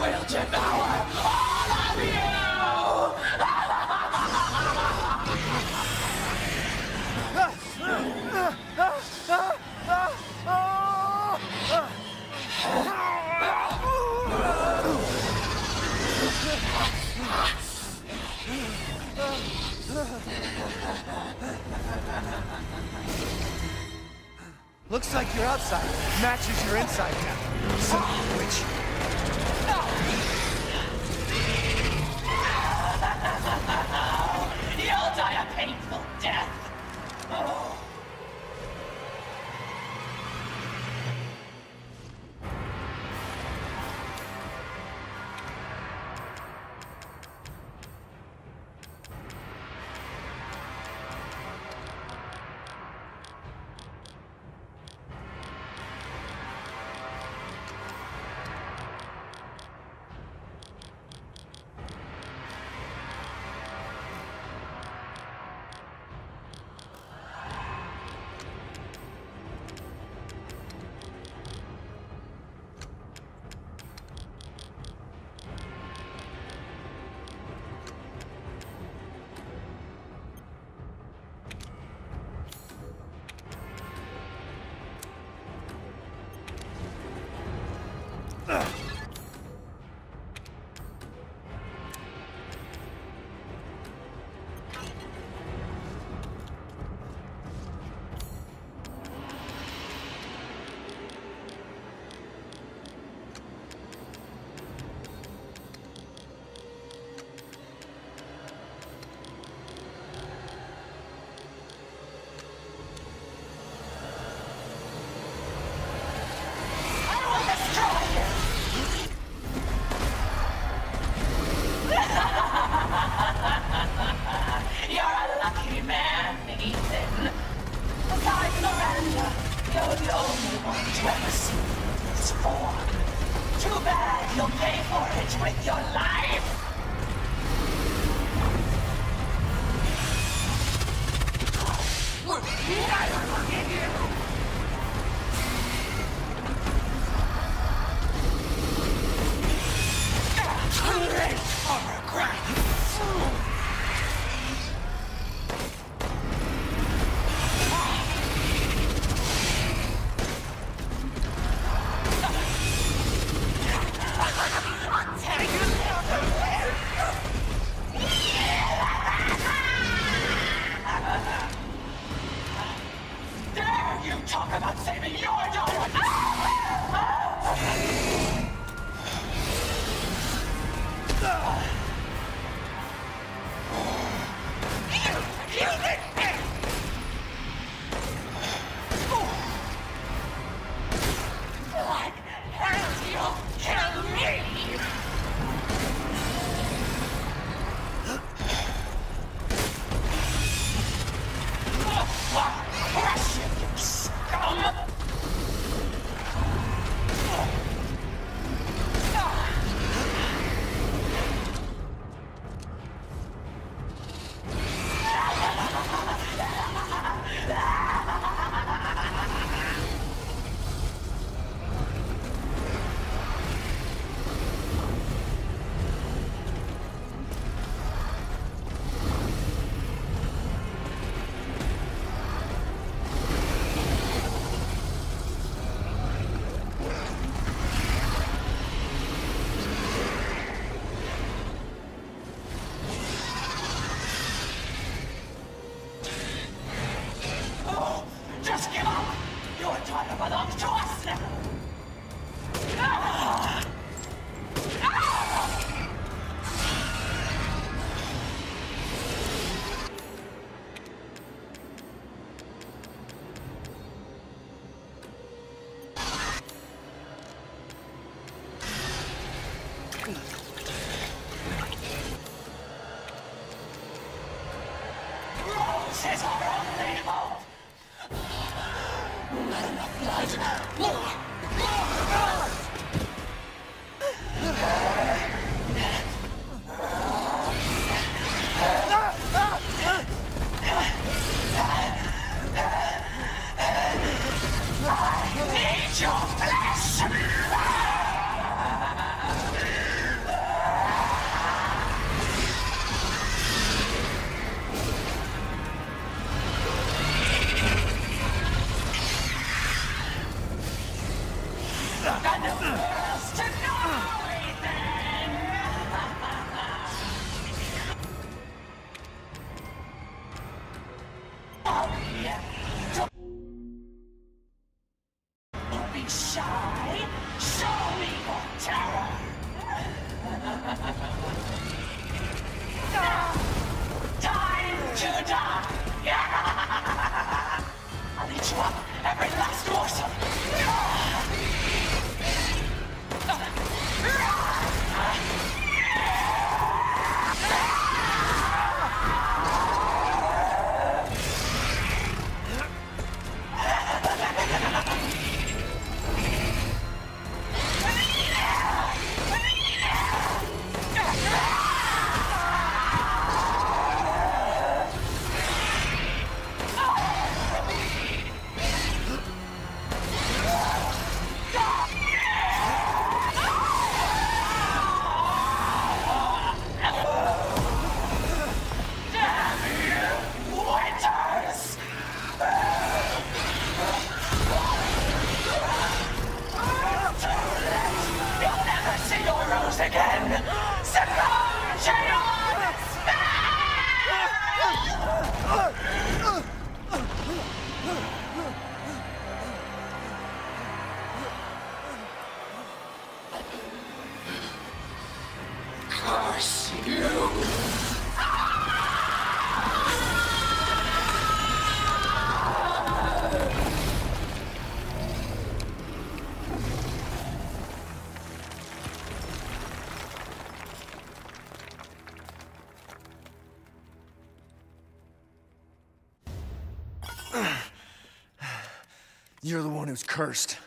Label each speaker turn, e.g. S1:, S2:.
S1: will devour all of you!
S2: Looks like your outside matches your inside now. Son of a witch.
S1: You're the only one to ever see this form. Too bad you'll pay for it with your life. Dare corpses are unbelievable! Not enough blood! More! More blood! Again! Curse you!
S2: You're the one who's cursed.